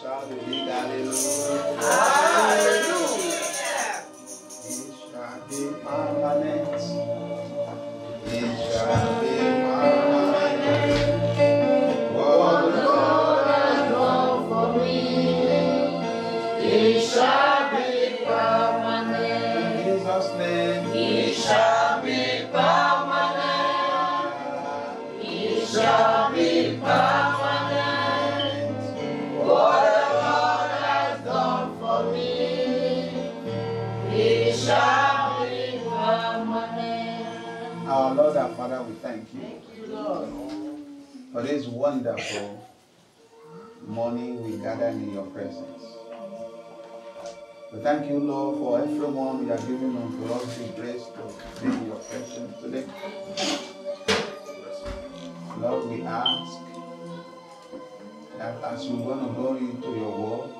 shout a big wonderful morning we gather in your presence. We thank you, Lord, for everyone you are giving unto us the grace to be in your presence today. Lord, we ask that as we're going to go into your word,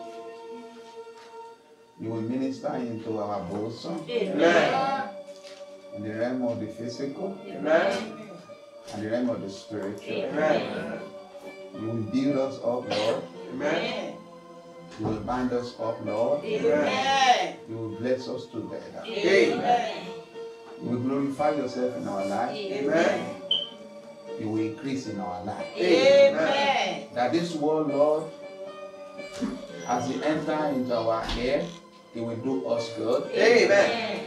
you will minister into our bosom Amen. in the realm of the physical Amen. and the realm of the spiritual. Amen. You will build us up, Lord. Amen. You will bind us up, Lord. Amen. You will bless us together. Amen. You will glorify yourself in our life. Amen. You will increase in our life. Amen. That this word, Lord, as it enter into our ear, it will do us good. Amen.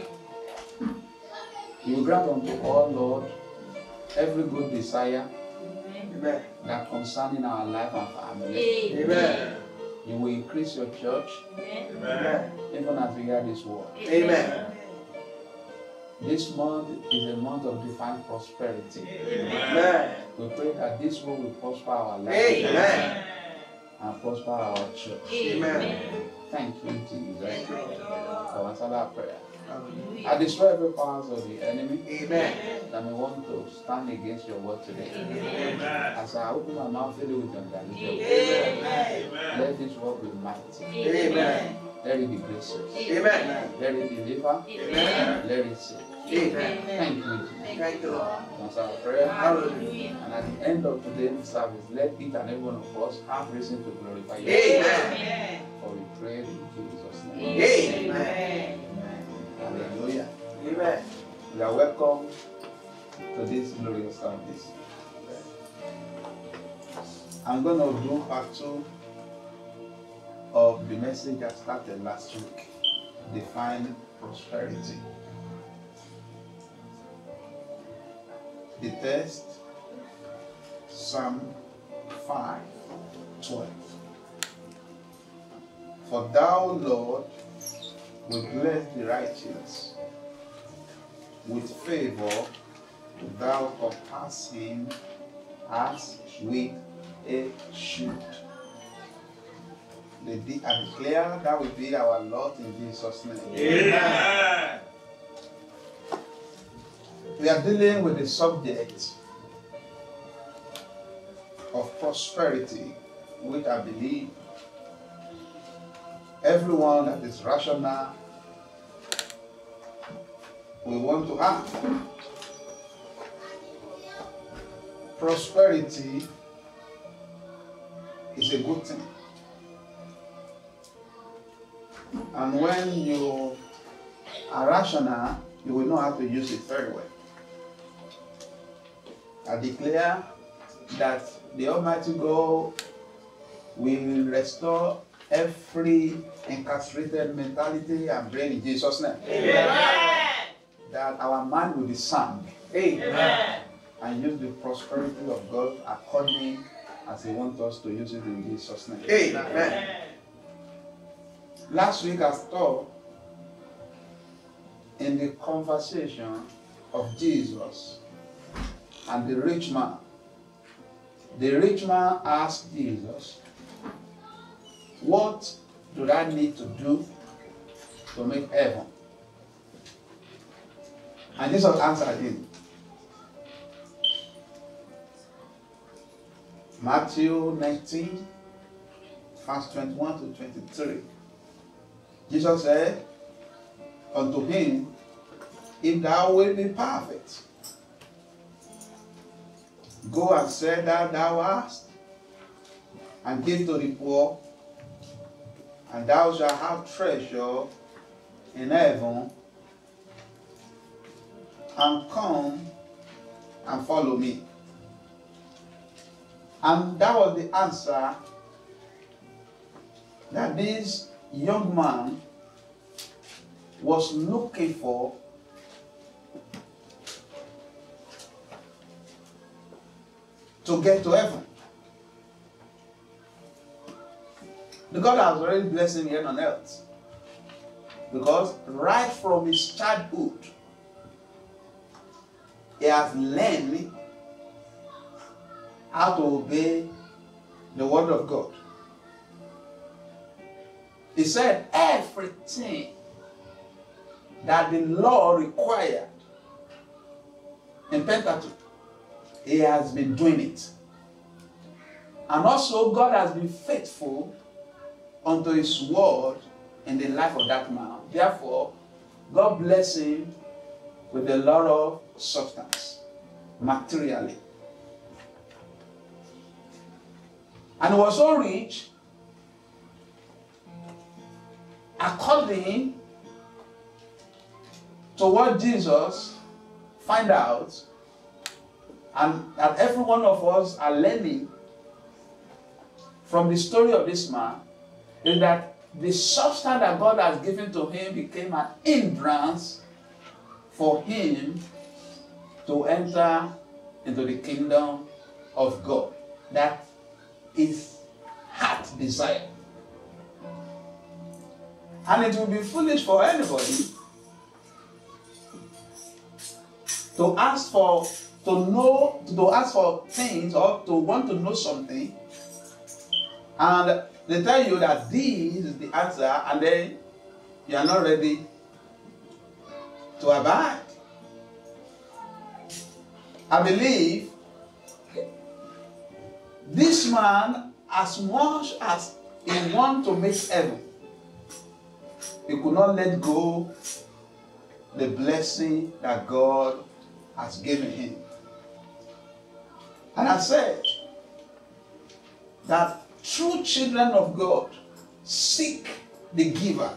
You will grant unto all, Lord, every good desire Amen. that concerning our life and family. Amen. You will increase your church Amen. even as we hear this word. Amen. This month is a month of divine prosperity. Amen. We pray that this word will prosper our life Amen. and prosper our church. Amen. Thank you, Jesus, Thank you, Lord. for answering our prayer. Hallelujah. I destroy every powers of the enemy Amen. that may want to stand against your word today. Amen. As I open my mouth, fill it with understanding. Amen. Let this word be mighty. Amen. Let it be gracious. Amen. Let it deliver. Amen. Let it save. Amen. Thank you, Jesus. Thank you, Lord. Answer our prayer. Hallelujah. And at the end of today's service, let each and every one of us have reason to glorify you. Amen. For we pray in Jesus' name. Amen. Hallelujah. Amen. You are welcome to this glorious service. I'm going to do part two of the message I started last week Divine Prosperity. The text Psalm 5 12. For thou, Lord, will bless the righteous with favor thou compass him as with a shield. The de- I declare that will be our Lord in Jesus' name. Amen. We are dealing with the subject of prosperity, which I believe everyone that is rational will want to have. Prosperity is a good thing. And when you are rational, you will know how to use it very well. I declare that the Almighty God will restore every incarcerated mentality and brain in Jesus' name. Amen. That our mind will be sound Amen. and use the prosperity of God according as He wants us to use it in Jesus' name. Amen. Last week I stopped in the conversation of Jesus and the rich man. The rich man asked Jesus, What do I need to do to make heaven? And Jesus answered him. Matthew 19, verse 21 to 23. Jesus said unto him, If thou wilt be perfect, go and sell that thou hast, and give to the poor, and thou shalt have treasure in heaven, and come and follow me. And that was the answer that this young man was looking for to get to heaven. The God has already blessed him here on earth. Because right from his childhood, he has learned how to obey the word of God. He said everything that the law required in Pentateuch, he has been doing it. And also, God has been faithful unto his word in the life of that man. Therefore, God bless him with a lot of substance, materially. And was so rich, according to what Jesus find out, and that every one of us are learning from the story of this man, is that the substance that God has given to him became an hindrance for him to enter into the kingdom of God. That is heart desire. And it will be foolish for anybody to ask for to know to ask for things or to want to know something and they tell you that this is the answer and then you are not ready to abide. I believe this man, as much as he want to make heaven, he could not let go the blessing that God has given him. And I said that true children of God seek the giver,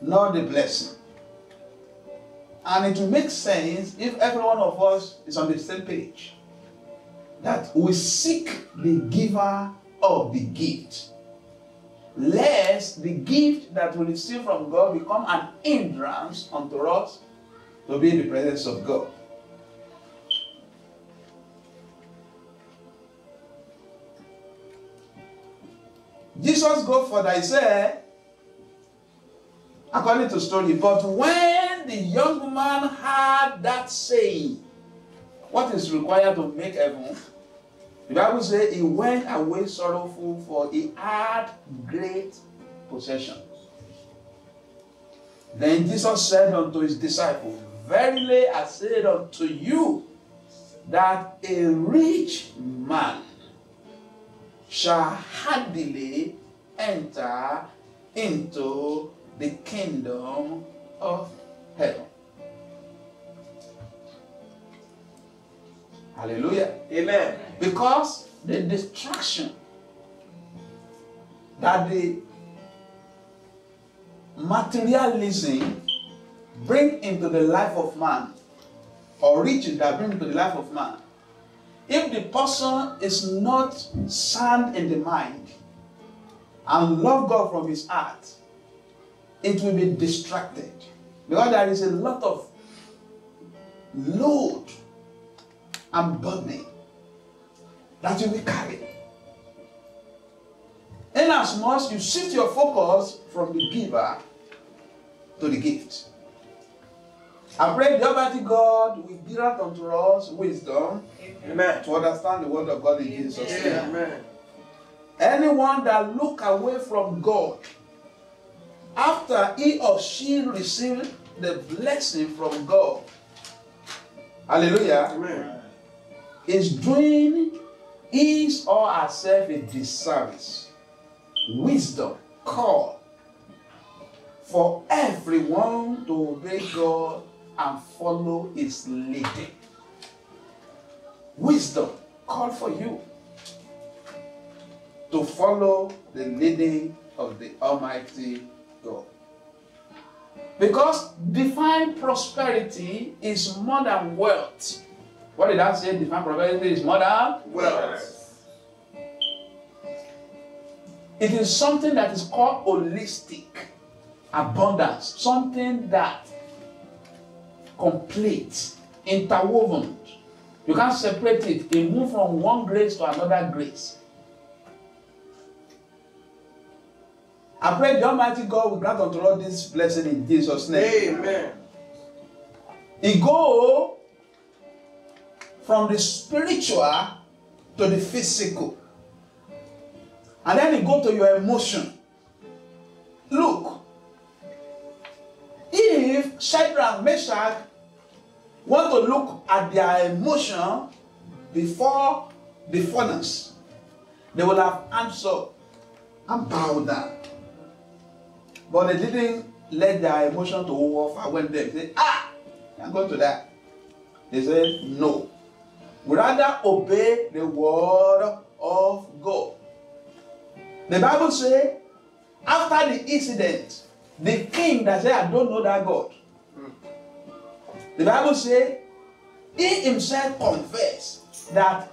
not the blessing. And it will make sense if every one of us is on the same page. That we seek the giver of the gift. Lest the gift that we receive from God become an hindrance unto us to be in the presence of God. Jesus go further, he said, according to story, but when the young man heard that saying, what is required to make heaven? The Bible says he went away sorrowful, for he had great possessions. Then Jesus said unto his disciples, Verily I say unto you, that a rich man shall hardly enter into the kingdom of heaven. Hallelujah. Amen. Because the distraction that the materialism bring into the life of man, or riches that bring into the life of man, if the person is not sound in the mind and love God from his heart, it will be distracted. Because there is a lot of load and burden that you will carry. Inasmuch you shift your focus from the giver to the gift. I pray the Almighty God will grant unto us wisdom Amen. to understand the word of God in Jesus' name. Amen. Anyone that look away from God after he or she received the blessing from God, hallelujah, Amen. is doing his or herself a disservice. Wisdom call for everyone to obey God and follow his leading. Wisdom call for you to follow the leading of the Almighty God. Because divine prosperity is more than wealth. What did I say? Divine prosperity is more than Wealth. It is something that is called holistic abundance, something that complete, interwoven. You can't separate it. It move from one grace to another grace. I pray the Almighty God will grant unto all this blessing in Jesus' name. Amen. It go from the spiritual to the physical. And then it go to your emotion. Look, if Shadrach, Meshach want to look at their emotion before the furnace, they would have answered and bowed down. But they didn't let their emotion to overwhelm them. They say, ah, I'm going to die. They said, no. We rather obey the word of God. The Bible says, after the incident, the king that said, I don't know that God. The Bible says, he himself confessed that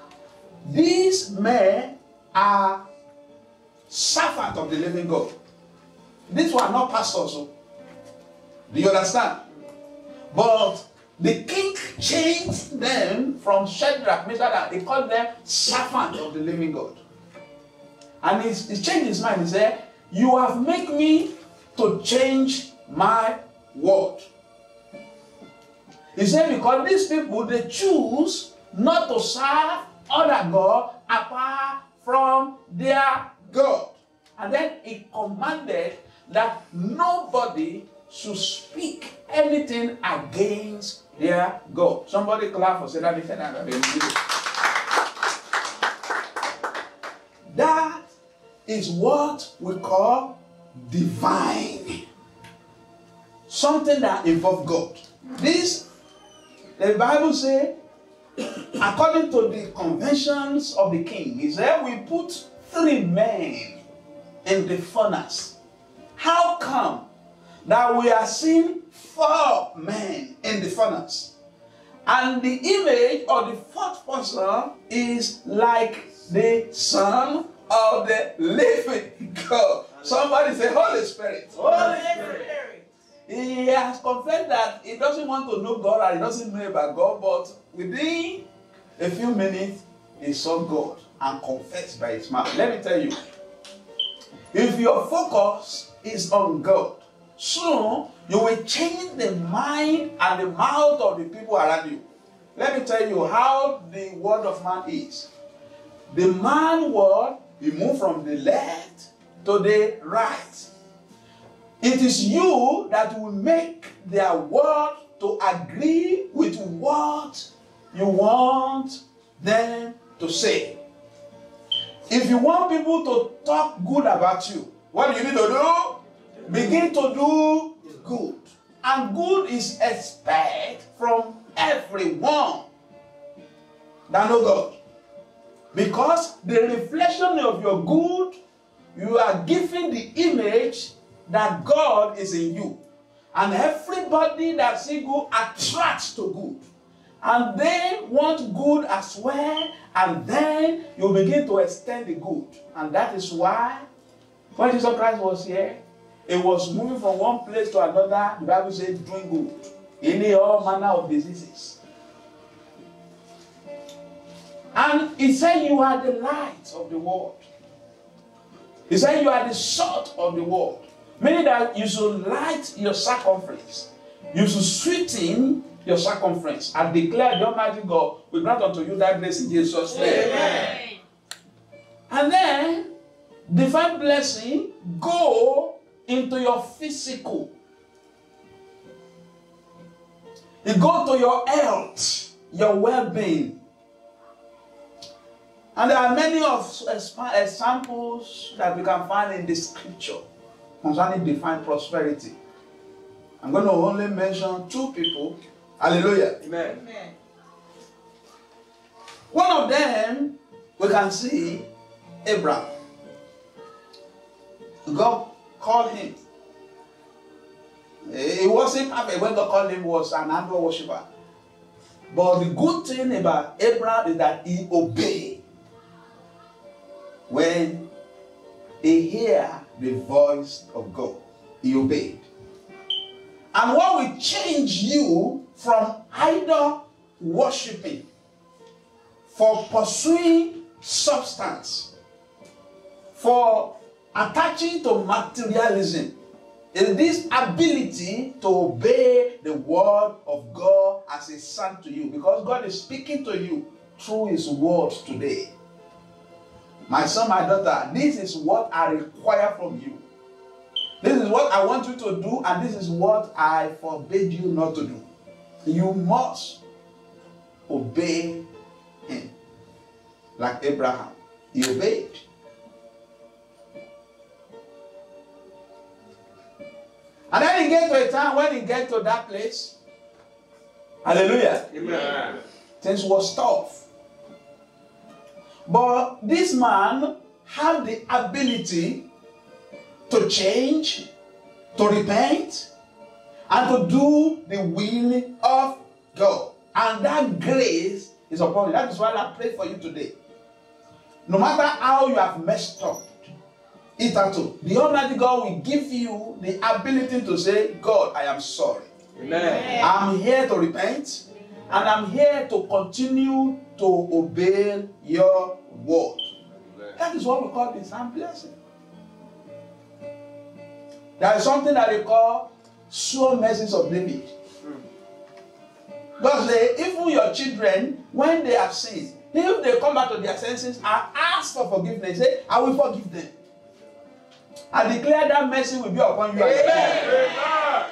these men are servants of the living God. These were not pastors. oh. Do you understand? But the king changed them from Shadrach, Meshach, he called them servants of the living God. And he, he changed his mind. He said, You have made me to change my word. He said, Because these people they choose not to serve other God apart from their God. And then he commanded that nobody should speak anything against their God. Somebody clap for say that again. That is what we call divine. Something that involves God. This, the Bible says, according to the conventions of the king, is that we put three men in the furnace. How come that we are seeing four men in the furnace? And the image of the fourth person is like the Son of the living God. Somebody say, Holy Spirit. Holy Spirit. He has confessed that he doesn't want to know God and he doesn't know about God, but within a few minutes, he saw God and confessed by his mouth. Let me tell you, if your focus is on God, soon you will change the mind and the mouth of the people around you. Let me tell you how the word of man is. The man word, he moved from the left to the right. It is you that will make their word to agree with what you want them to say. If you want people to talk good about you, what do you need to do? Begin to do good. And good is expected from everyone that know God. Because the reflection of your good, you are giving the image that God is in you. And everybody that see good attracts to good. And they want good as well. And then you begin to extend the good. And that is why when Jesus Christ was here, it was moving from one place to another. The Bible says doing good. In all manner of diseases. And he said, You are the light of the world. He said, You are the salt of the world. Meaning that you should light your circumference. You should sweeten your circumference. And declare the Almighty God will grant unto you that grace in Jesus' name. Amen. And then divine blessing go into your physical. It go to your health, your well-being. And there are many of examples that we can find in the scripture concerning divine prosperity. I'm going to only mention two people. Hallelujah. Amen. Amen. One of them we can see Abraham. God called him. It wasn't perfect when God called him was an idol worshiper. But the good thing about Abraham is that he obeyed when he heard the voice of God. He obeyed. And what will change you from idol worshiping for pursuing substance, for attaching to materialism, is this ability to obey the word of God as a son to you because God is speaking to you through his word today. My son, my daughter, this is what I require from you. This is what I want you to do, and this is what I forbid you not to do. You must obey him. Like Abraham, he obeyed. And then he get to a time when he get to that place. Hallelujah. Amen. Things was tough. But this man had the ability to change, to repent, and to do the will of God. And that grace is upon you. That is why I pray for you today. No matter how you have messed up, hitherto, the Almighty God will give you the ability to say, God, I am sorry. Amen. I'm here to repent and I'm here to continue to obey your word. That is what we call the Psalm blessing. There is something that they call sure mercies of David. Say, even your children, when they have sinned, if they come back to their senses and ask for forgiveness, say, I will forgive them. I declare that mercy will be upon you. children. Amen.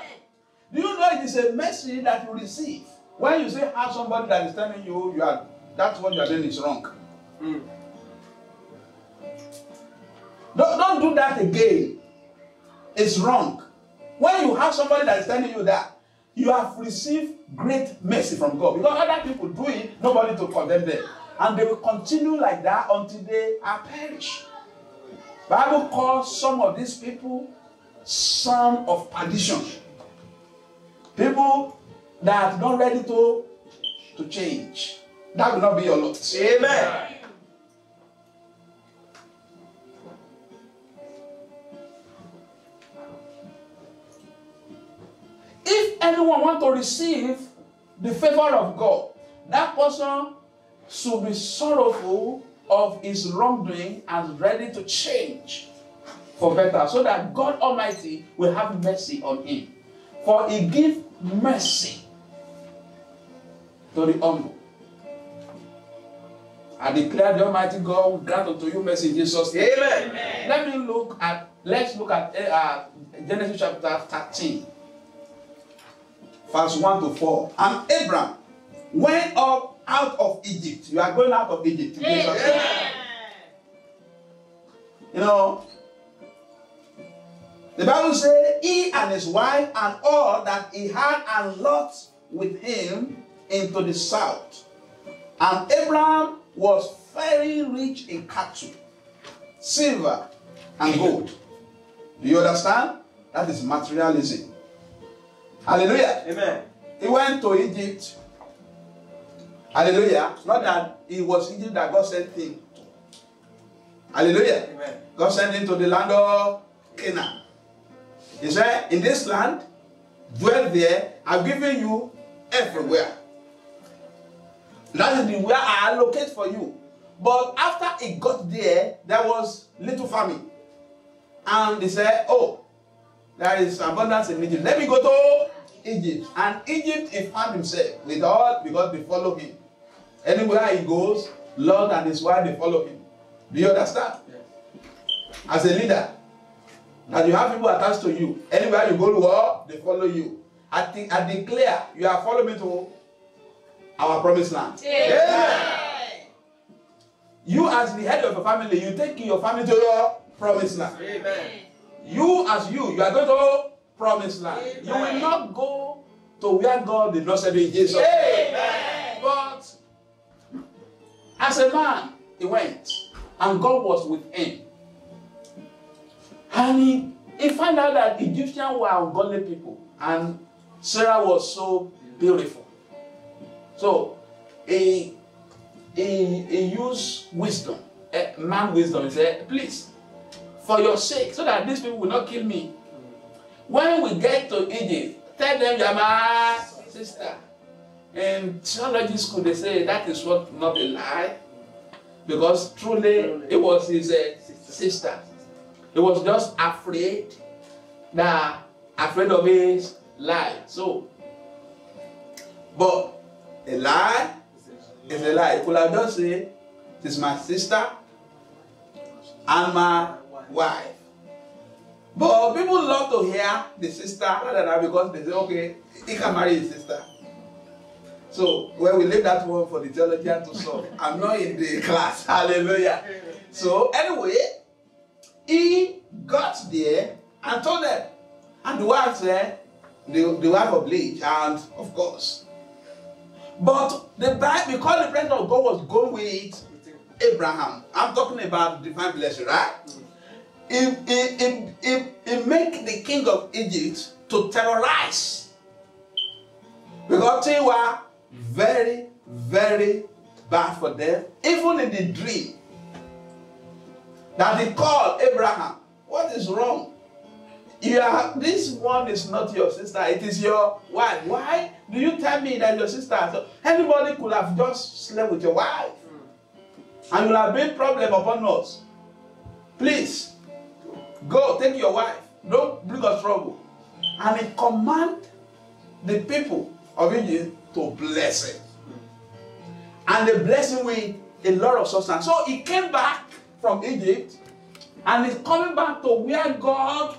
Do you know it is a mercy that you receive when you say have somebody that is telling you you are that's what you are doing is wrong. Mm. Don't, don't do that again. It's wrong. When you have somebody that is telling you that, you have received great mercy from God because other people do it, nobody to condemn them, and they will continue like that until they are perished. Bible calls some of these people son of perdition. People that are not ready to to change. That will not be your lot. Amen. If anyone want to receive the favor of God, that person should be sorrowful of his wrongdoing and ready to change for better, so that God Almighty will have mercy on him. For he give mercy to the humble. I declare the Almighty God will grant unto you mercy in Jesus' name. Amen. Let me look at, let's look at uh, Genesis chapter 13, verse 1 to 4. And Abram went up out of Egypt. You are going out of Egypt. name. You know, the Bible says he and his wife and all that he had and Lot with him into the south. And Abraham was very rich in cattle, silver, and gold. Do you understand? That is materialism. Hallelujah. Amen. He went to Egypt. Hallelujah. Not that it was Egypt that God sent him to. Hallelujah. Amen. God sent him to the land of Canaan. He said, In this land, dwell there, I've given you everywhere. That is the where I allocate for you. But after he got there, there was little famine. And he said, Oh, there is abundance in Egypt. Let me go to Egypt. And Egypt, he found himself with all because they follow him. Anywhere he goes, Lot and his wife, they follow him. Do you understand? As a leader, that you have people attached to you. Anywhere you go to war, they follow you. I think I declare you are following me to our promised land. You, as the head of a family, you take your family to your promised land. Amen. You, as you, you are going to promised land. You will not go to where God did not send you in Jesus. Amen. But as a man, he went, and God was with him. And he, he found out that Egyptians were ungodly people. And Sarah was so beautiful. So he, he, he used wisdom, eh, man wisdom. He said, please, for your sake, so that these people will not kill me. When we get to Egypt, tell them you're my sister. In theology school, they say that is what not a lie. Because truly it was his uh, sister. He was just afraid that afraid of his life. So, but a lie is a lie. Could have just said, This is my sister and my wife. But people love to hear the sister rather than because they say, okay, he can marry his sister. So, well, we leave that one for the theologian to solve. I'm not in the class. Hallelujah. So, anyway, he got there and told them. And the wife said, the, the wife obliged, and of course. But the Bible, because the presence of God was going with Abraham, I'm talking about divine blessing, right? It, it, it, it make the king of Egypt to terrorize. Because they were very, very bad for them. Even in the dream, that he called Abraham, what is wrong? You are, this one is not your sister, it is your wife. Why do you tell me that your sister? So anybody could have just slept with your wife. And you will have been problem upon us. Please, go take your wife. Don't bring us trouble. And he command the people of Egypt to bless him. And they bless him with a lot of substance. So he came back from Egypt and he's coming back to where God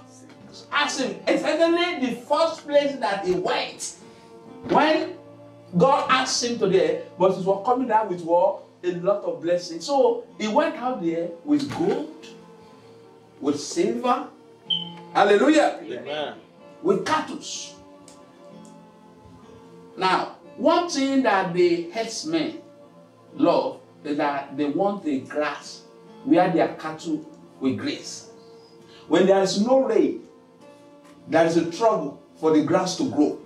asked him. Essentially, the first place that he went when God asked him to there, but he was coming down with what? A lot of blessings. So he went out there with gold, with silver, hallelujah, Amen. with cattle. Now, one thing that the herdsmen love is that they want the grass where their cattle will graze. When there is no rain, there is a trouble for the grass to grow.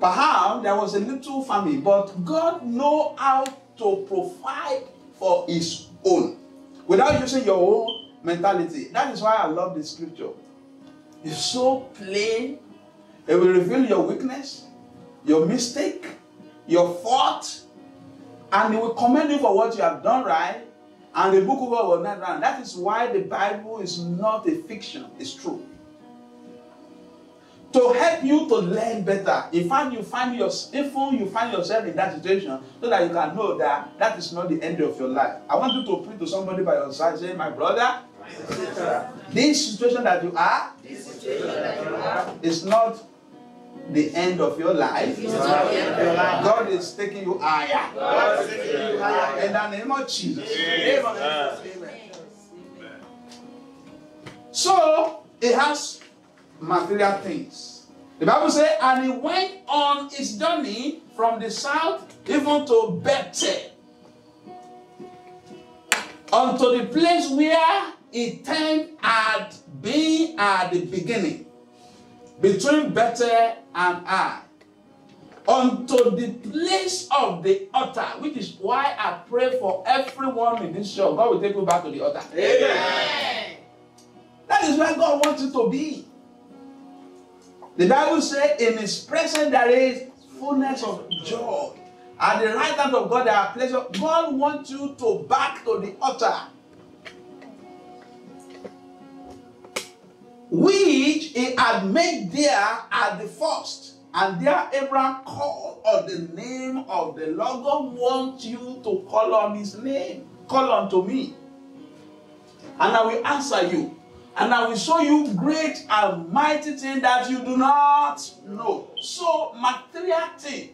Perhaps there was a little famine, but God know how to provide for His own without using your own mentality. That is why I love the scripture. It's so plain. It will reveal your weakness, your mistake, your fault, and it will commend you for what you have done right. And the book of God will not run. That is why the Bible is not a fiction, it's true. To help you to learn better, if you find your, if you find yourself in that situation, so that you can know that that is not the end of your life. I want you to pray to somebody by your side, say, "My brother, this situation that you are is not the end of your life. God is taking you higher. In the name of Jesus. So it has material things. The Bible says, and he went on his journey from the south even to Bethel, unto the place where he tent had been at the beginning, between Bethel and I, unto the place of the altar, which is why I pray for everyone in this show. God will take you back to the altar. Amen. That is where God wants you to be. The Bible says, in His presence there is fullness of joy. At the right hand of God there are pleasure. God wants you to back to the altar. Which He had made there at the first. And there Abraham called on the name of the Lord. God wants you to call on His name. Call unto me. And I will answer you. And I will show you great and mighty things that you do not know. So, material thing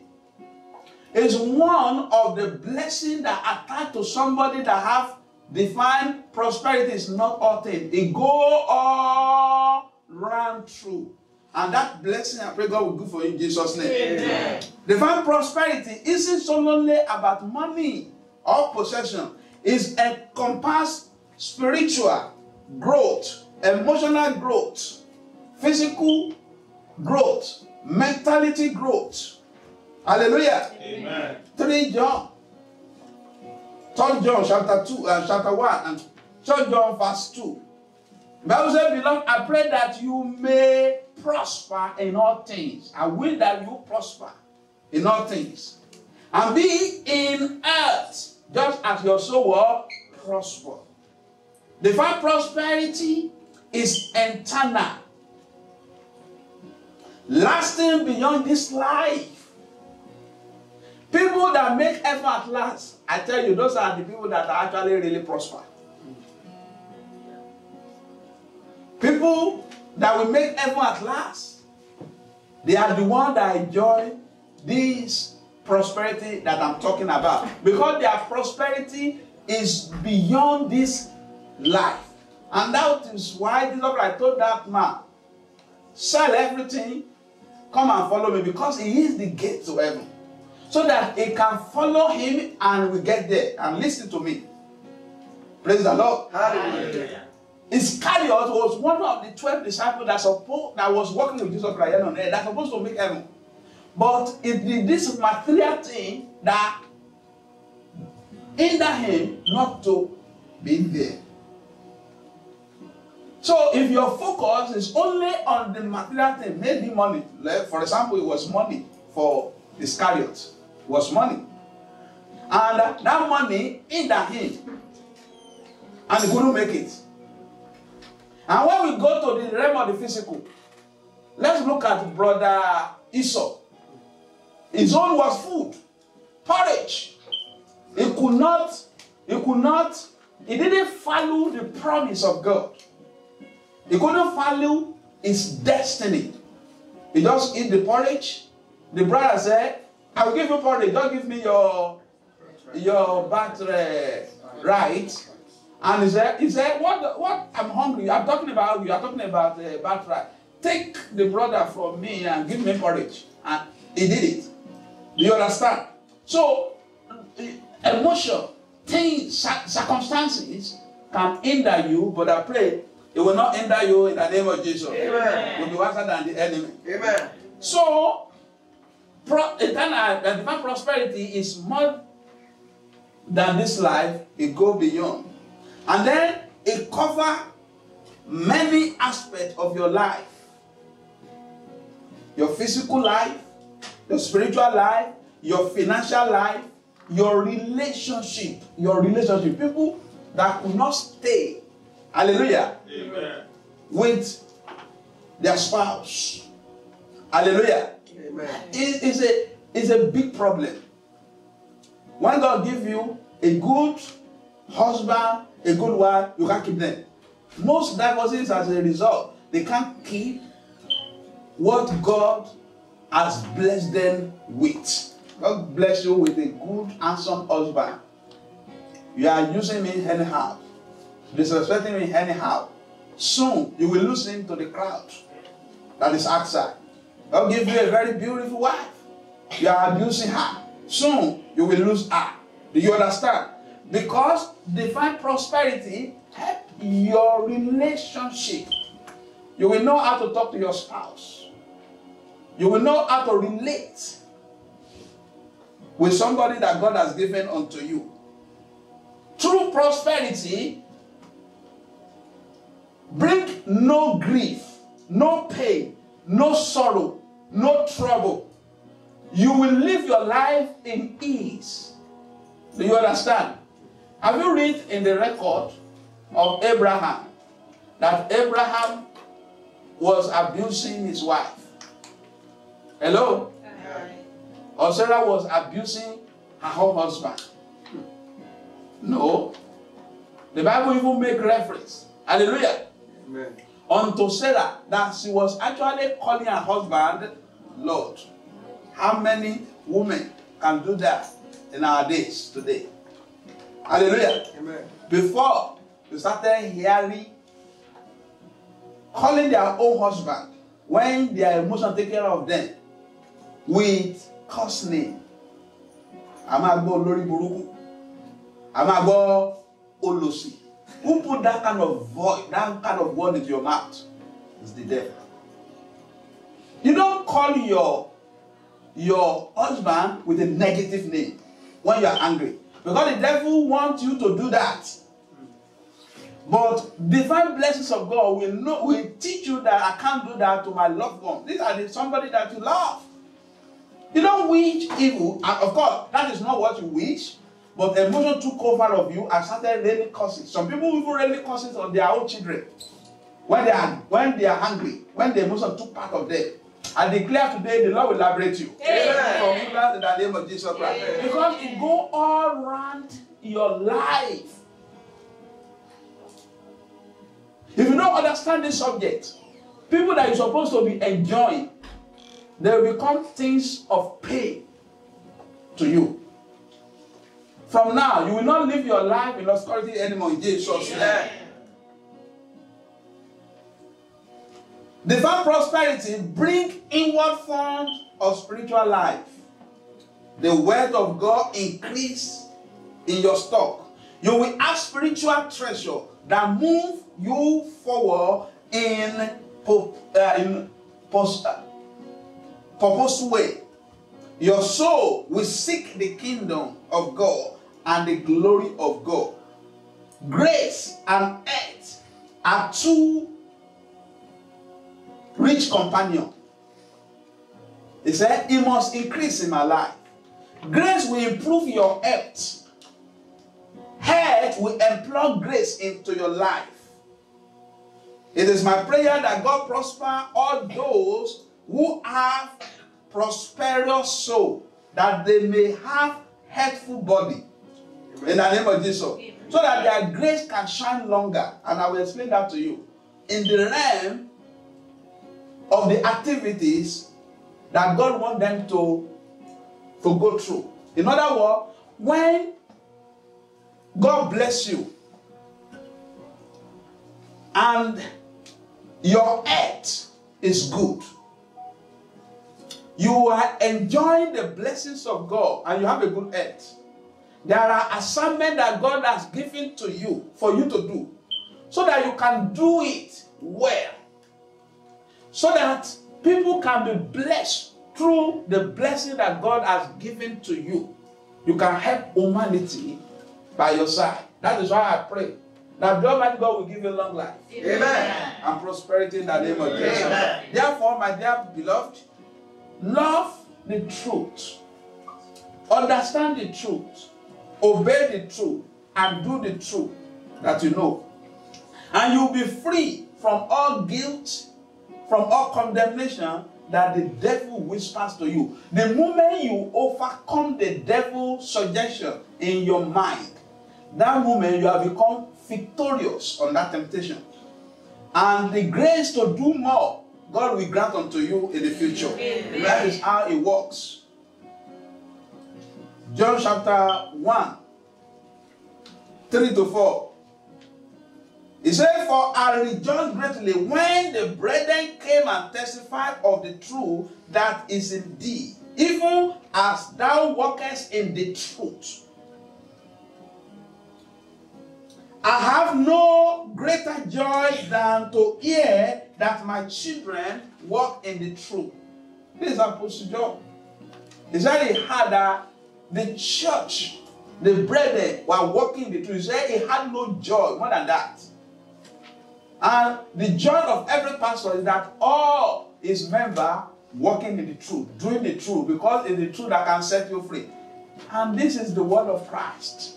is one of the blessings that attach to somebody that have divine prosperity. Is not all things. It go all round through. And that blessing, I pray God will do for you in Jesus' name. Amen. Divine prosperity isn't solely about money or possession. It's encompass spiritual growth, emotional growth, physical growth, mentality growth. Hallelujah. Amen. 3 John. 3 John chapter 2 and chapter 1 and 3 John verse 2. Bible says, Beloved, I pray that you may prosper in all things. I will that you prosper in all things. And be in health, just as your soul will prosper. Divine prosperity is eternal, lasting beyond this life. People that make effort at last, I tell you, those are the people that are actually really prosper. People that will make effort at last, they are the ones that enjoy this prosperity that I'm talking about. Because their prosperity is beyond this life. And that is why Jesus I told that man, sell everything, come and follow me, because he is the gate to heaven. So that he can follow him and we get there. And listen to me. Praise the Lord. Hallelujah. Iscariot was one of the 12 disciples that, supposed, that was working with Jesus Christ on earth, that's supposed to make heaven. But it did this material thing that hinder him not to be there. So if your focus is only on the material thing, maybe money. Like, For example, it was money for Iscariot. Was money. And that money hindered him. And he couldn't make it. And when we go to the realm of the physical, let's look at brother Esau. His own was food, porridge. He could not, he could not, he didn't follow the promise of God. He couldn't follow his destiny. He just eat the porridge. The brother said, I will give you porridge, don't give me your your birthright. right. And he said, he said, what, what, I'm hungry. I'm talking about you. I'm talking about uh, birthright. Take the brother from me and give me porridge. And he did it. Do you understand? So, emotion, things, circumstances can hinder you, but I pray it will not hinder you in the name of Jesus. Amen. Will be wiser than the enemy. Amen. So, pro, eternal and divine prosperity is more than this life, it go beyond. And then it cover many aspects of your life. Your physical life, your spiritual life, your financial life, your relationship, your relationship. People that could not stay, hallelujah, Amen. with their spouse. Hallelujah. Amen. It- it's a it's a big problem. When God give you a good husband, a good wife, you can't keep them. Most divorces, as a result, they can't keep what God has blessed them with. God bless you with a good, handsome husband. You are using me anyhow, disrespecting me anyhow. Soon you will lose him to the crowd that is outside. God give you a very beautiful wife. You are abusing her. Soon you will lose her. Do you understand? Because divine prosperity help your relationship. You will know how to talk to your spouse. You will know how to relate with somebody that God has given unto you. True prosperity bring no grief, no pain, no sorrow, no trouble. You will live your life in ease. Do you understand? Have you read in the record of Abraham that Abraham was abusing his wife? Hello? Or Sarah was abusing her husband? No. The Bible even make reference. Hallelujah Amen. Unto Sarah that she was actually calling her husband Lord. How many women can do that in our days today? Hallelujah. Amen. Before you started hearing calling their own husband when their emotion take care of them with curse name. A máa gbọ́ olórí burúkú. A máa gbọ́ olòṣì. Who put that kind of voice, that kind of word into your mouth? It's the devil. You don't call your your husband with a negative name when you are angry. Because the devil wants you to do that. But divine blessings of God will know will teach you that I can't do that to my loved one. These are the somebody that you love. You don't wish evil, and of course, that is not what you wish. But emotion took over of you and started raining curses. Some people even rain curses on their own children when they are when they are hungry, when the emotion took part of them. I declare today the Lord will liberate you. Amen. From ignorance in the name of Jesus Christ. Amen. Because it go all around your life. If you don't understand this subject, people that you're supposed to be enjoying, they will become things of pain to you. From now, you will not live your life in obscurity anymore in Jesus' name. Divine prosperity bring inward form of spiritual life. The word of God increase in your stock. You will have spiritual treasure that move you forward in, uh, in pos- uh, purposeful way. Your soul will seek the kingdom of God and the glory of God. Grace and earth are two rich companions. He said, It must increase in my life. Grace will improve your health. Health will employ grace into your life. It is my prayer that God prosper all those who have prosperous soul, that they may have healthful body. In the name of Jesus. So that their grace can shine longer. And I will explain that to you. In the realm of the activities that God wants them to, to go through. In other words, when God bless you and your earth is good, you are enjoying the blessings of God and you have a good earth. There are assignments that God has given to you for you to do so that you can do it well so that people can be blessed through the blessing that God has given to you. You can help humanity by your side. That is why I pray that the Almighty God will give you long life Amen. and prosperity in the name of Jesus. Amen. Therefore, my dear beloved, love the truth, understand the truth, obey the truth, and do the truth that you know. And you'll be free from all guilt, from all condemnation that the devil whispers to you. The moment you overcome the devil's suggestion in your mind, that moment you have become victorious on that temptation. And the grace to do more, God will grant unto you in the future. Amen. That is how it works. John chapter 1, 3 to 4. He said, For I rejoiced greatly when the brethren came and testified of the truth that is in thee, even as thou walkest in the truth. I have no greater joy than to hear that my children walk in the truth. This is Apostle John. He said he had that the church, the brethren were walking truth. He said he had no joy more than that. And the joy of every pastor is that all his members walking in the truth, doing the truth, because it's the truth that can set you free. And this is the word of Christ.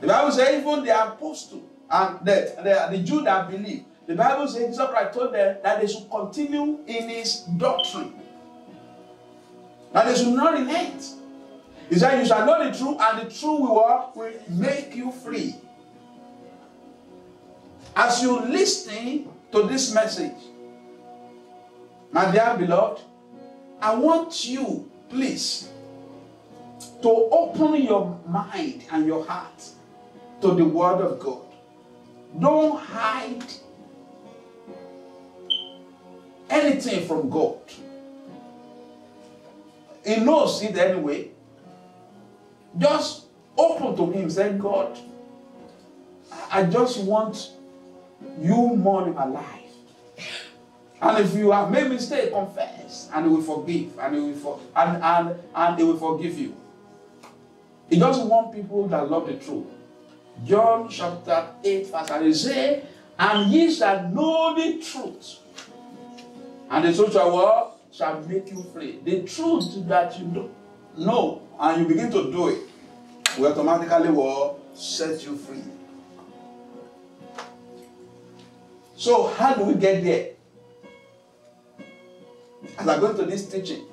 The Bible says even the apostle and the, the, the Jew that believe, the Bible says Jesus Christ told them that they should continue in his doctrine. That they should not relent. He said, You shall know the truth, and the truth will, will make you free. As you listen to this message, my dear beloved, I want you, please, to open your mind and your heart to the Word of God. Don't hide anything from God. He knows it anyway. Just open to Him, say, God, I just want you more in my life. And if you have made mistake, confess, and he will forgive, and he will for, and, and, and he will forgive you. He doesn't want people that love the truth. John chapter 8, verse 8, he say, and ye shall know the truth. And the truth shall what? Shall make you free. The truth that you know, know and you begin to do it will automatically will set you free. So, how do we get there? As I go into this teaching,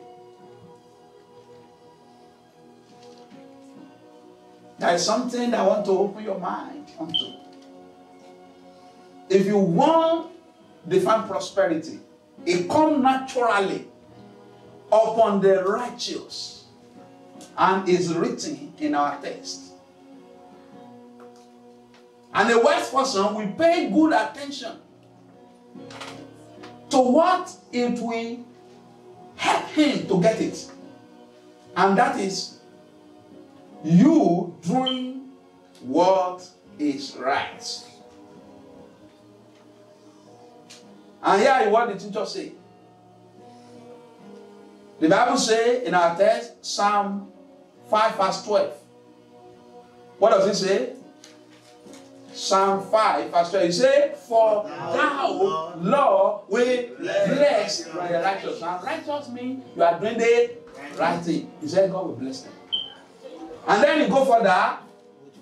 there is something I want to open your mind onto. If you want divine prosperity, it comes naturally upon the righteous and is written in our text. And a wise person will pay good attention to what it will help him to get it. And that is you doing what is right. And here is what the teacher say. The Bible say in our text, Psalm 5 verse 12. What does it say? Psalm 5 verse 12. It say, For thou, Lord, will bless the righteous. Now righteous means you are doing the right thing. He said God will bless them. And then you go further,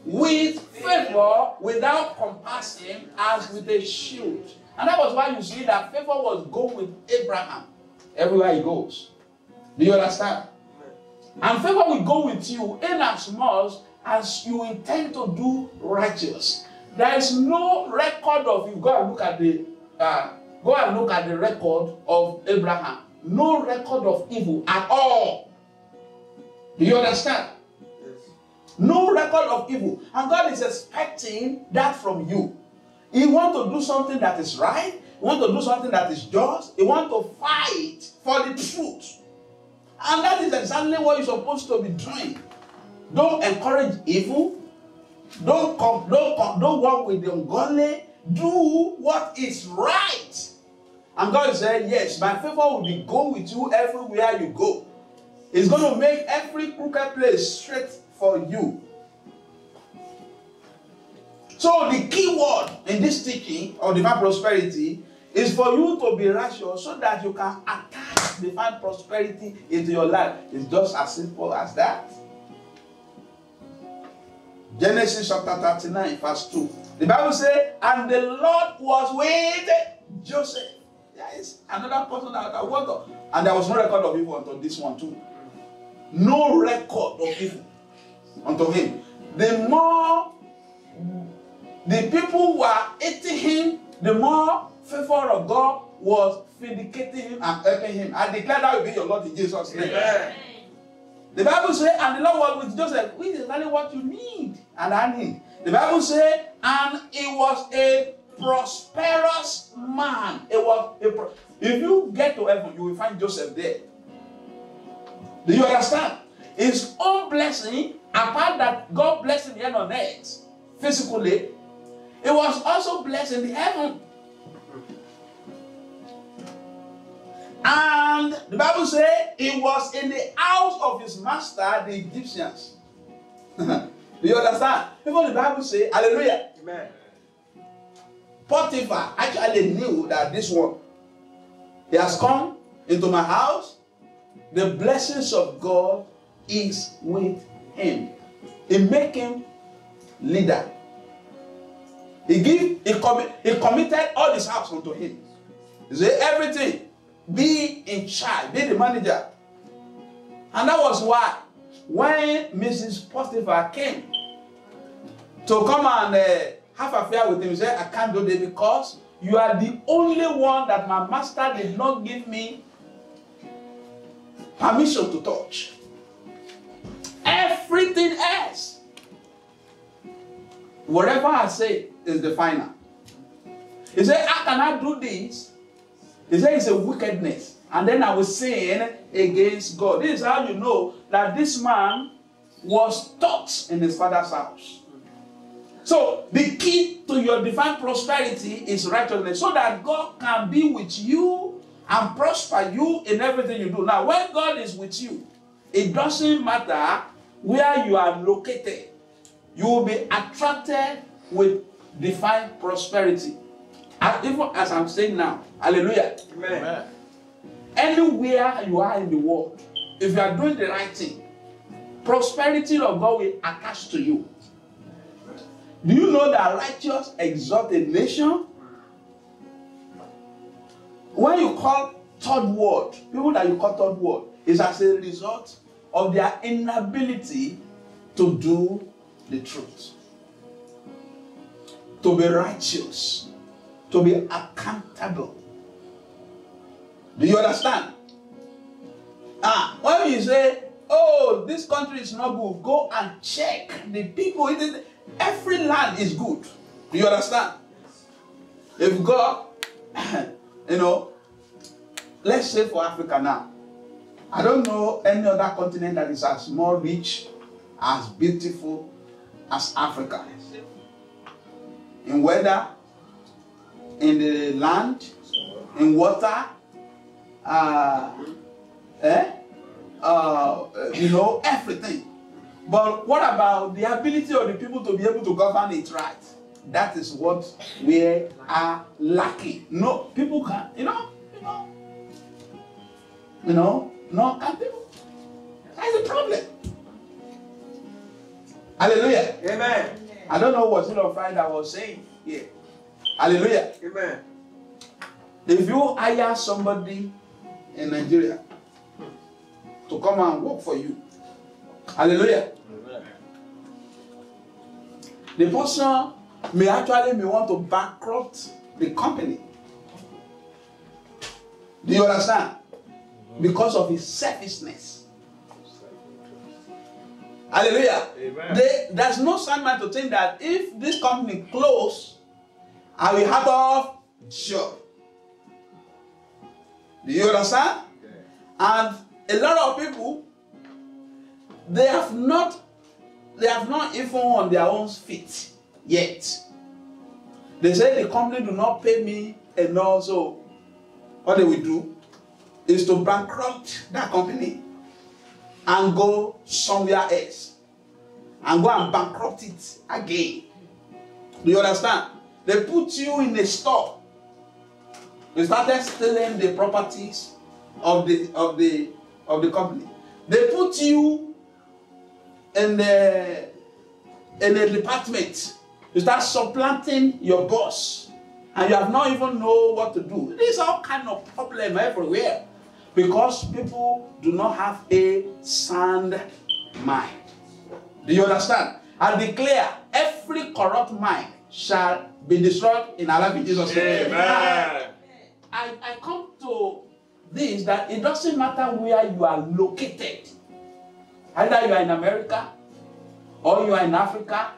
with favor, without compassion, as with a shield. And that was why you see that favor was going with Abraham everywhere he goes. Do you understand? And favor will go with you in as much as you intend to do righteous. There is no record of you. Go and look at the uh, go and look at the record of Abraham. No record of evil at all. Do you understand? No record of evil. And God is expecting that from you. He want to do something that is right. He want to do something that is just. He want to fight for the truth. And that is exactly what you're supposed to be doing. Don't encourage evil. Don't come, don't come, don't work with the ungodly. Do what is right. And God said, Yes, my favor will be go with you everywhere you go. It's going to make every crooked place straight for you. So the key word in this teaching of divine prosperity is for you to be righteous so that you can attach divine prosperity into your life. It's just as simple as that. Genesis chapter 39, verse 2. The Bible says, and the Lord was with Joseph. There is another person that I want and there was no record of evil until this one too. No record of evil unto him. The more the people were eating him, the more favor of God was vindicating him and helping him. I declare that will be your Lord in Jesus' name. Amen. The Bible says, and the Lord was with Joseph, which is exactly what you need and I need. The Bible says, and he was a prosperous man. It was a pro- if you get to heaven, you will find Joseph there. Do you understand? His own blessing, apart that God blessed him here on earth, physically, it was also blessed in the heaven. And the Bible says he was in the house of his master, the Egyptians. Do you understand? Even the Bible says, Hallelujah. Amen. Potiphar actually knew that this one, he has come into my house. The blessings of God is with him. He make him leader. He give he, commi- he committed all his house unto him. He said everything be in charge, be the manager. And that was why when Mrs. Potiphar came to come and uh, have affair with him, he said, I can't do this because you are the only one that my master did not give me permission to touch. Everything else, whatever I say, is the final. He said, How can I do this? He said, It's a wickedness. And then I will sin against God. This is how you know that this man was taught in his father's house. So the key to your divine prosperity is righteousness, so that God can be with you and prosper you in everything you do. Now, when God is with you, it doesn't matter where you are located, you will be attracted with divine prosperity. And even as I'm saying now, hallelujah. Amen. Anywhere you are in the world, if you are doing the right thing, prosperity of God will attach to you. Do you know that righteous exalt a nation? When you call third world, people that you call third world, is as a result of their inability to do the truth, to be righteous, to be accountable. Do you understand? Ah, when you say, oh, this country is not good, go and check the people. It every land is good. Do you understand? If God, you know, let's say for Africa now, I don't know any other continent that is as more rich, as beautiful as Africa. In weather, in the land, in water, uh, eh? uh, you know, everything. But what about the ability of the people to be able to govern it right? That is what we are lacking. No, people can, you know, you know, you know, no, can people? That's the problem. Hallelujah. Amen. I don't know what Son of I was saying here. Hallelujah. Amen. If you hire somebody in Nigeria to come and work for you, hallelujah. Amen. The person may actually may want to bankrupt the company. Do you understand? Mm-hmm. Because of his selfishness. Hallelujah. Amen. They, there's no sound mind to think that if this company close, I will have of job. Do you understand? And a lot of people, they have not, they have not even on their own feet yet. They say the company do not pay me enough, so what they will do is to bankrupt that company and go somewhere else and go and bankrupt it again. Do you understand? They put you in a store. They started stealing the properties of the of the of the company. They put you in the in a department. You start supplanting your boss, and you have not even know what to do. There's all kind of problem everywhere because people do not have a sound mind. Do you understand? I declare every corrupt mind shall be destroyed in our life in Jesus' name. Amen. I, I come to this that it doesn't matter where you are located. Either you are in America, or you are in Africa,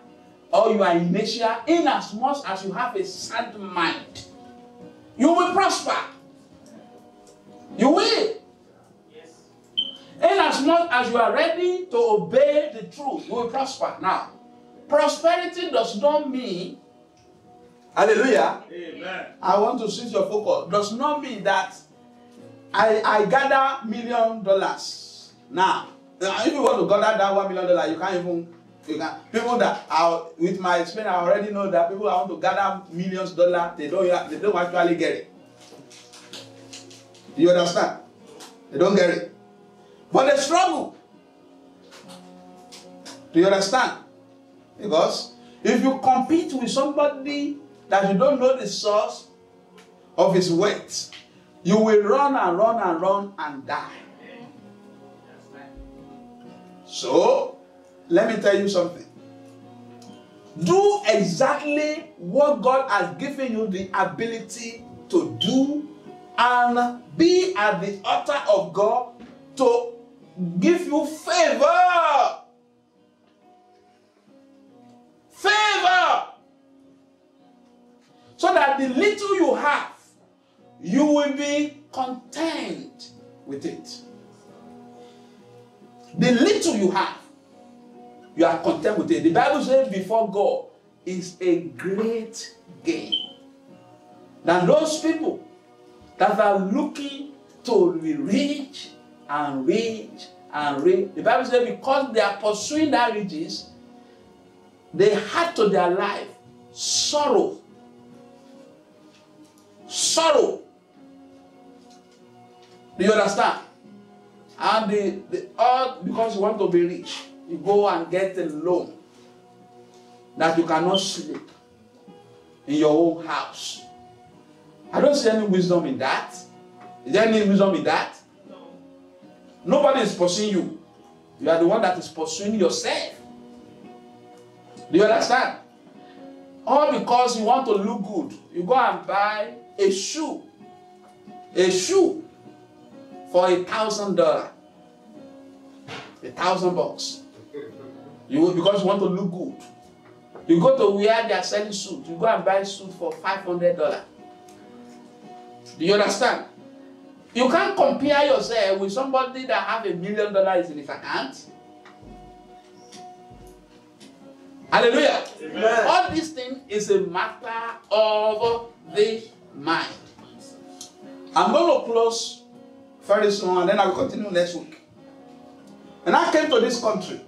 or you are in Asia, in as much as you have a sound mind, you will prosper. You will. In as much as you are ready to obey the truth, you will prosper. Now, prosperity does not mean, hallelujah, Amen. I want to switch your focus. Does not mean that I, I gather million dollars. Now, if you want to gather that one million dollar, you can't even. You can people that are with my experience, I already know that people that want to gather millions dollar, they don't they don't actually get it. Do you understand? They don't get it. But they struggle. Do you understand? Because if you compete with somebody that you don't know the source of his weight, you will run and run and run and die. So, let me tell you something. Do exactly what God has given you the ability to do and be at the altar of God to give you favor. Favor. So that the little you have, you will be content with it. The little you have, you are content with it. The Bible says before God, is a great gain than those people that are looking to be rich and rich and rich. The Bible says because they are pursuing that riches, they add to their life sorrow. Sorrow. Do you understand? And the, the all because you want to be rich, you go and get a loan that you cannot sleep in your own house. I don't see any wisdom in that. Is there any wisdom in that? Nobody is pursuing you. You are the one that is pursuing yourself. Do you understand? All because you want to look good. You go and buy a shoe. A shoe for a thousand dollar. A thousand bucks. You because you want to look good. You go to where they are selling suit. You go and buy suit for five hundred dollar. Do you understand? You can't compare yourself with somebody that have a million dollars in his account. Hallelujah. Amen. All these things is a matter of the mind. I'm going to close very soon and then I will continue next week. When I came to this country,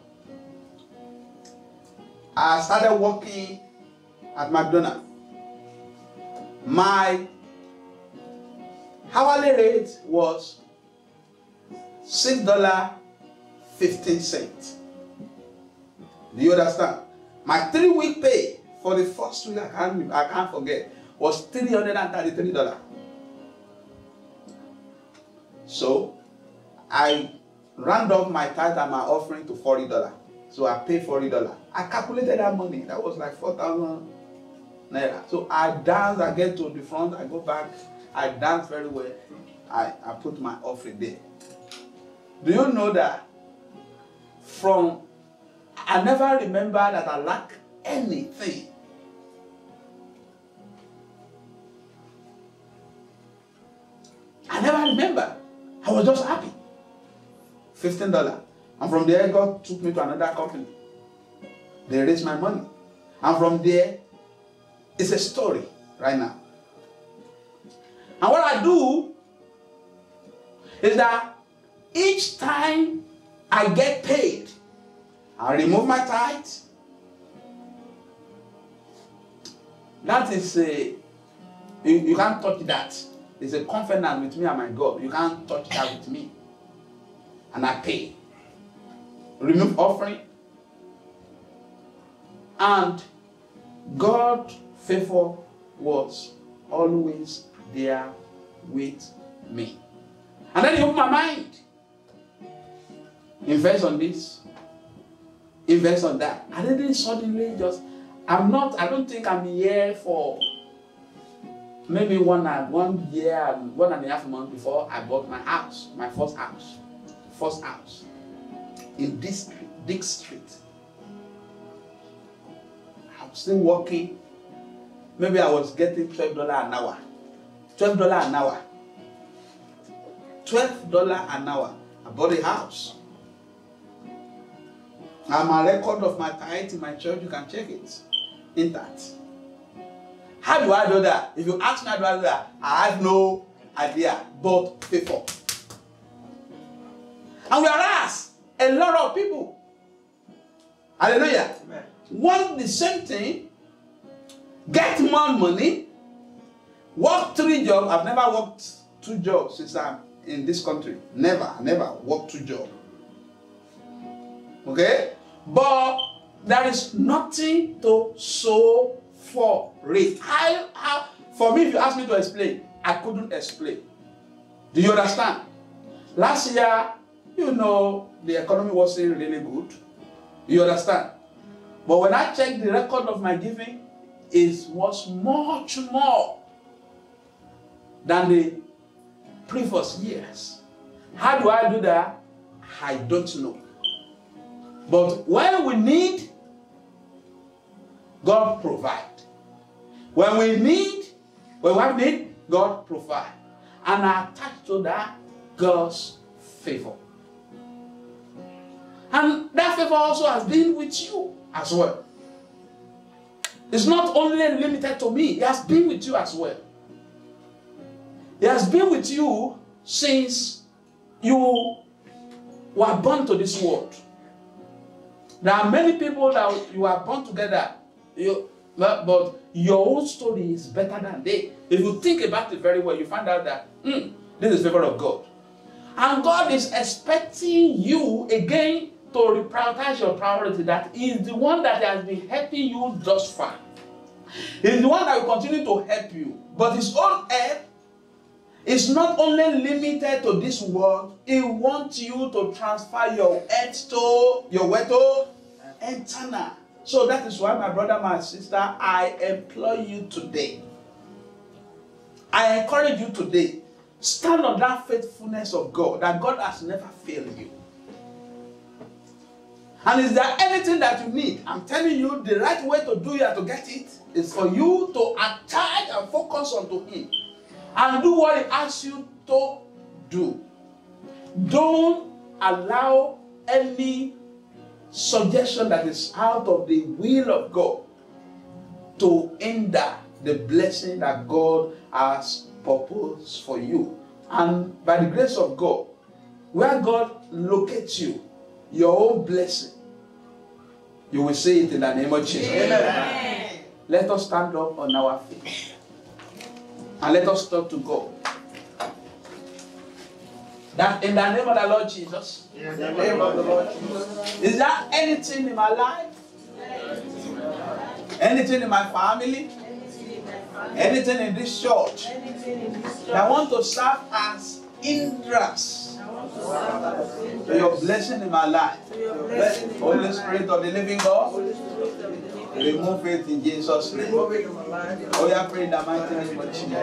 I started working at McDonald's. My hourly rate was six dollar fifteen cent. Do you understand? My three week pay for the first week I can't I can't forget was three hundred and thirty three dollar. So I round up my tithe and my offering to forty dollar. So I pay forty dollar. I calculated that money. That was like four thousand naira. So I dance. I get to the front. I go back. I dance very well. I, I put my offering there. Do you know that from I never remember that I lack anything. I never remember. I was just happy. Fifteen dollar. And from there, God took me to another company. They raised my money. And from there, it's a story right now. And what I do is that each time I get paid, I remove my tithe. That is a you, you can't touch that. It's a covenant with me and my God. You can't touch that with me. And I pay. Remove offering. And God favor was always there with me. And then he opened my mind. Invest on this. Invest on that. And then suddenly just I'm not, I don't think I'm here for maybe one and one year one and a half month before I bought my house, my first house. First house. In this street, Dick Street. I'm still working. Maybe I was getting $12 an hour. $12 an hour. $12 an hour. I bought a house. And my record of my tithe in my church, you can check it. In that. How do I do that? If you ask me how do I do that, I have no idea, but favor. And whereas a lot of people, hallelujah, Amen. want the same thing, get more money, work three jobs. I've never worked two jobs since I'm in this country. Never, never worked two jobs. Okay? But there is nothing to show for. I, I, for me, if you ask me to explain, I couldn't explain. Do you understand? Last year, you know, the economy wasn't really good. You understand? But when I checked the record of my giving, it was much more than the previous years. How do I do that? I don't know. But when we need, God provide. When we need, when we have need, God provide. And attached to that, God's favor. And that favor also has been with you as well. It's not only limited to me, it has been with you as well. It has been with you since you were born to this world. There are many people that you are born together, you, but your own story is better than they. If you think about it very well, you find out that hmm, this is the favor of God. And God is expecting you again to reprioritize your priority. That is the one that has been helping you thus far. He's the one that will continue to help you. But his own help is not only limited to this world, he wants you to transfer your earth to your way to eternal. So that is why, my brother, my sister, I employ you today. I encourage you today. Stand on that faithfulness of God, that God has never failed you. And is there anything that you need? I'm telling you, the right way to do it to get it is for you to attach and focus onto Him and do what He asks you to do. Don't allow any suggestion that is out of the will of God to hinder the blessing that God has purposed for you. And by the grace of God, where God locates you, your own blessing, you will see it in the name of Jesus. Amen. Let us stand up on our feet and let us talk to God. That in the name of the Lord Jesus, In the name of the Lord Jesus. is there anything in my life, anything in my family, anything in this church that want to serve as hindrance to your blessing in my life? Holy Spirit of the living God, remove it in Jesus' name. Oh, yeah, pray in the mighty name of Jesus.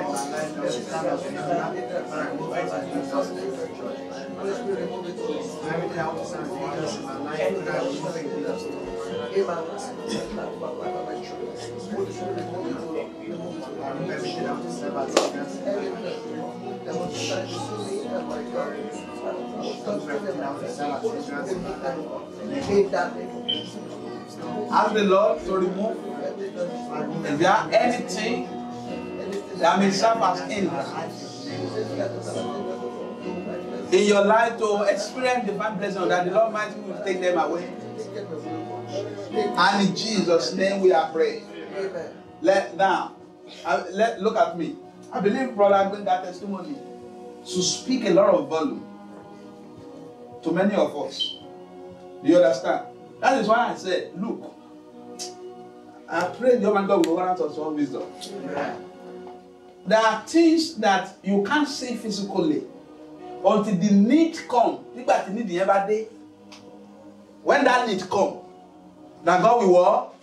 Ask the Lord to remove if there are anything that may serve as hindrance in your life to experience divine blessing that the Lord mighty will take them away. And in Jesus' name we are praying. Let now, uh, let look at me. I believe brother bring that testimony to speak a lot of volume to many of us. Do you understand? That is why I said, look, I pray the Almighty God will grant us all wisdom. There are things that you can't see physically until the need come. Nígbà tí need yẹn bá dé. When that need come, that God will what?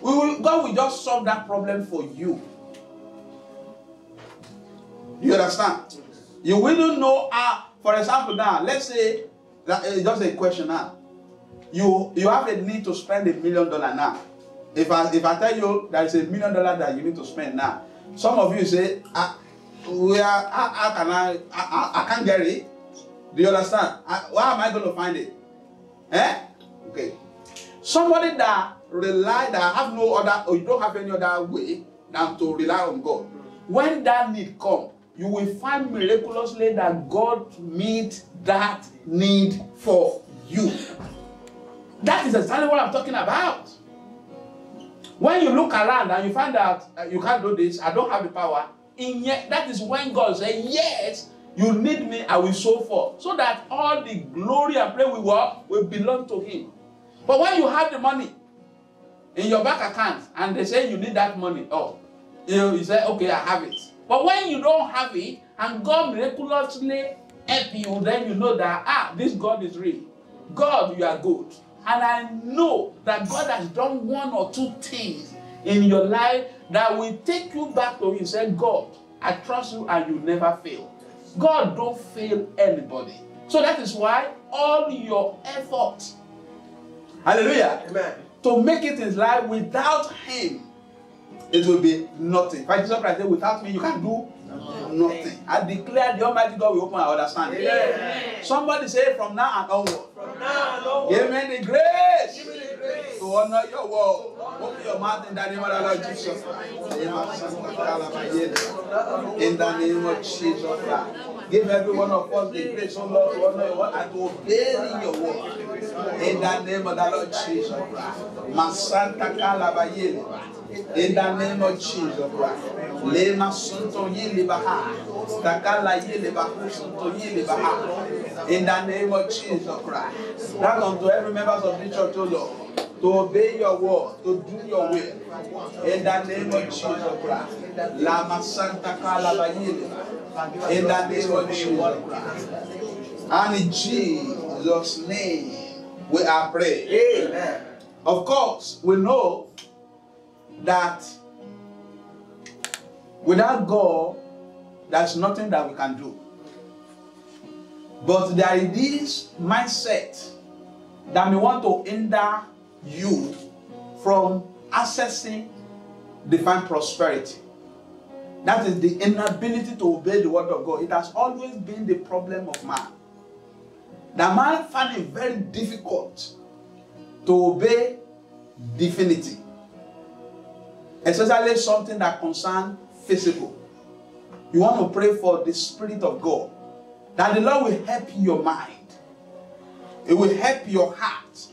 We will, God will just solve that problem for you. You understand? You will not know how, for example, now, let's say, that, uh, just a question now. You, you have a need to spend a million dollar now. If I, if I tell you there is a million dollar that you need to spend now, some of you say, ah, where, how, how can I, I, I, I can't get it. Do you understand? I, where am I going to find it? Eh? Okay. Somebody that rely, that have no other, or you don't have any other way than to rely on God. When that need come, you will find miraculously that God meet that need for you. That is exactly what I'm talking about. When you look around and you find out uh, you can't do this, I don't have the power, in yet that is when God said, Yes, you need me, I will show forth. So that all the glory and praise we will, will belong to Him. But when you have the money in your bank account and they say you need that money, oh, you, know, you say, Okay, I have it. But when you don't have it and God miraculously help you, then you know that, ah, this God is real. God, you are good. And I know that God has done one or two things in your life that will take you back to Him. Say, God, I trust you and you never fail. God don't fail anybody. So that is why all your effort, hallelujah, Amen. to make it in life without Him, it will be nothing. But Jesus Christ said, without me, you can't do nothing. I declare the Almighty God will open our understanding. Amen. Somebody say, from now and onward, From now on, give me the grace give me the to honor your word. Open your mouth in the name of the Lord Jesus. In the name of Jesus Christ. Give every one of us the grace, oh Lord, to honor your word and to obey your word. In the name of the Lord Jesus Christ. Masanta Kalabayele. In the name of Jesus Christ. Lema sunto yili baha. Takala yili bahu sunto yili baha. In the name of Jesus Christ. Grant unto every member of the church, O Lord, to obey your word, to do your will. In the name of Jesus Christ. Lama Santa Kalabayele. In the name of Jesus Christ. And in Jesus' name, we are praying. Amen. Of course, we know that without God, there's nothing that we can do. But there is this mindset that may want to hinder you from accessing divine prosperity. That is the inability to obey the word of God. It has always been the problem of man. The man found it very difficult to obey divinity, especially something that concerns physical. You want to pray for the Spirit of God, that the Lord will help your mind, it will help your heart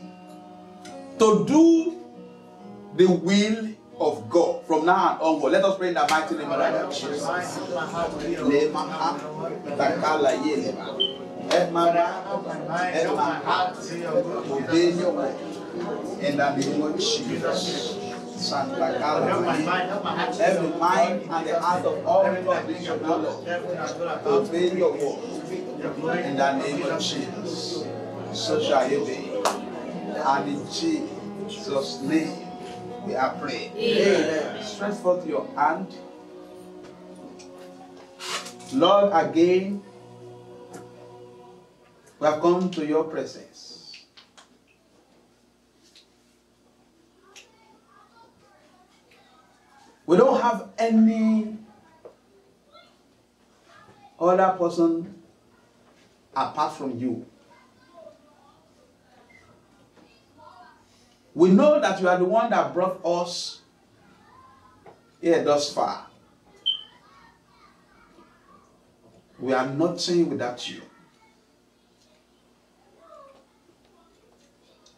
to do the will of God from now on onward. Let us pray in the mighty name of Jesus. Emara, emara, obey your word. In the name of Jesus. Santa Cala. Every mind and the heart of all people of this your Lord. Obey your word. In the name of Jesus. So shall it be. And in Jesus' name we are praying. Amen. Stretch forth your hand. Lord, again, we have come to your presence. We don't have any other person apart from you. We know that you are the one that brought us here thus far. We are nothing without you.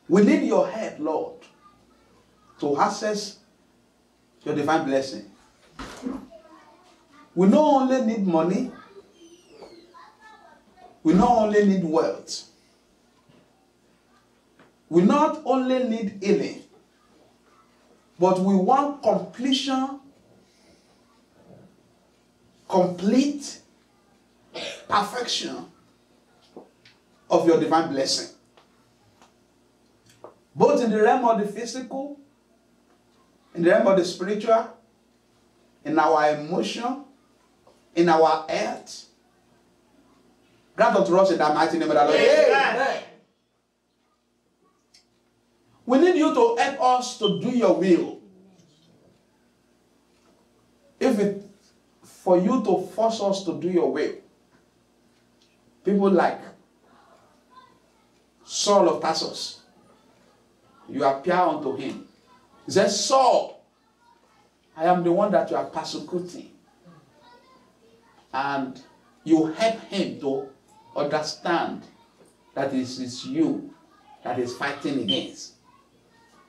We need your help, Lord, to access your divine blessing. We not only need money, we not only need wealth, we not only need healing, but we want completion, complete perfection of your divine blessing. Both in the realm of the physical, in the realm of the spiritual, in our emotion, in our health. Grant unto us in the mighty name of the Lord. Amen. We need you to help us to do your will. If it for you to force us to do your will, people like Saul of Tarsus, you appear unto him. He says, Saul, I am the one that you are persecuting. And you help him to understand that it is you that is fighting against.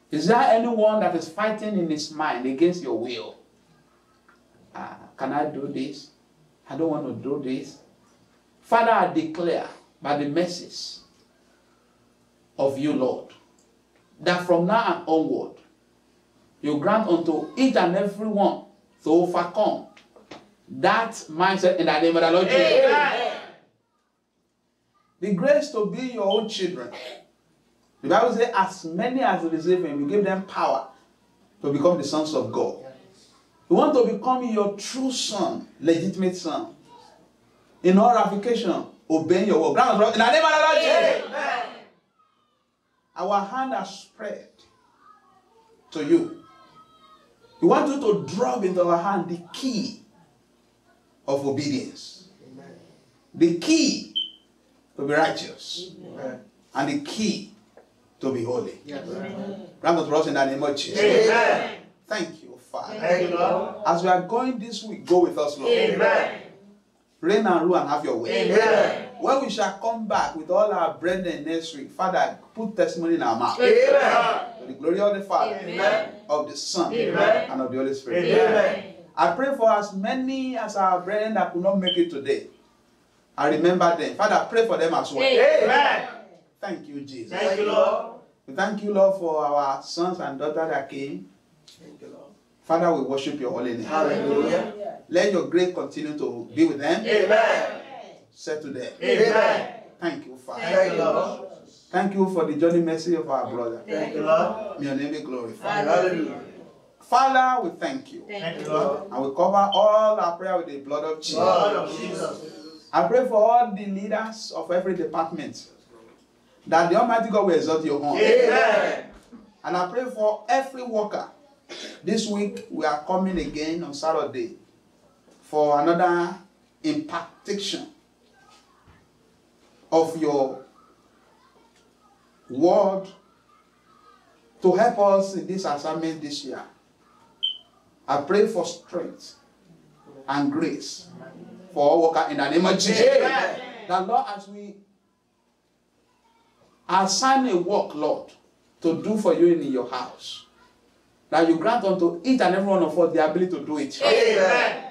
Is there anyone that is fighting in his mind against your will? Ah, can I do this? I don't want to do this. Father, I declare by the mercies of you, Lord, that from now onward, you grant unto each and every one to overcome that mindset in the name of the Lord Jesus. Amen. The grace to be your own children. The Bible says, as many as receive him, you give them power to become the sons of God. You want to become your true son, legitimate son. In all ramification, obeying your word. Grant us, In the name of the Lord Jesus. Amen. Our hand has spread to you. We want you to drop into our hand the key of obedience, the key to be righteous, Amen. and the key to be holy. Yes. Grant unto us in the name of Jesus. Amen. Thank you, Father. Thank you, Lord. As we are going this week, go with us, Lord. Amen. Reign and rule and have your way. Amen. When we shall come back with all our brethren next week, Father, put testimony in our mouth. Amen. To the glory of the Father, Amen. of the Son, Amen. and of the Holy Spirit. Amen. I pray for as many as our brethren that could not make it today. I remember them. Father, pray for them as well. Amen. Thank you, Jesus. Thank you, Lord. We thank you, Lord, for our sons and daughters that came. Thank you, Lord. Father, we worship your holy name. Hallelujah. Let your grace continue to be with them, Amen. Settle them. Amen. Thank you, Father. Thank you, Lord. Thank you for the journey mercy of our brother. Thank you, Lord. May your name be glorified. Hallelujah. Father, we thank you. Thank you, Lord. And we cover all our prayer with the blood of Jesus. Lord of Jesus. I pray for all the leaders of every department that the Almighty God will exalt your horn. Amen. And I pray for every worker. This week we are coming again on Saturday for another impartation of your word to help us in this assignment this year. I pray for strength and grace for all workers in the name of Jesus. Amen. That Lord, as we assign a work, Lord, to do for you in your house, that you grant unto each and every one of us the ability to do it. Amen.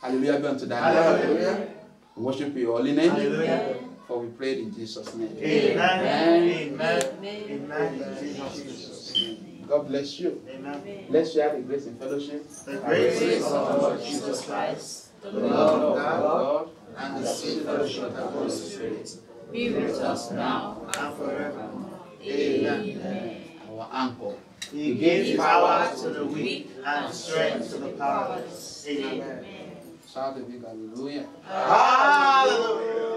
Hallelujah be unto that. Hallelujah. Worship your holy name. Hallelujah. For we pray in Jesus' name. Amen. Amen. Amen. In Jesus' name. God bless you. Amen. Let's share the grace and fellowship. The grace of our Lord Jesus Christ, the love of God, and the sweet fellowship of the Holy Spirit Be with us now and forever. Amen. Our anchor. He gives power to the weak and strength to the powerless. Amen. Shout a big hallelujah. Hallelujah.